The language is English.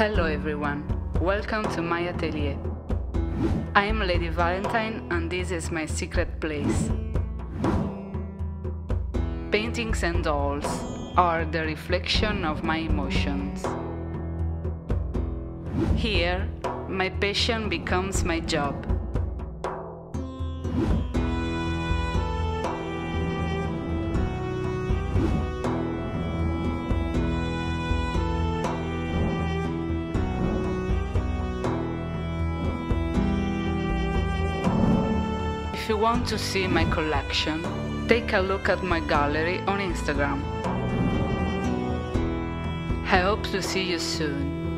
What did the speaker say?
Hello everyone, welcome to my atelier. I am Lady Valentine and this is my secret place. Paintings and dolls are the reflection of my emotions. Here, my passion becomes my job. You want to see my collection, take a look at my gallery on Instagram. I hope to see you soon.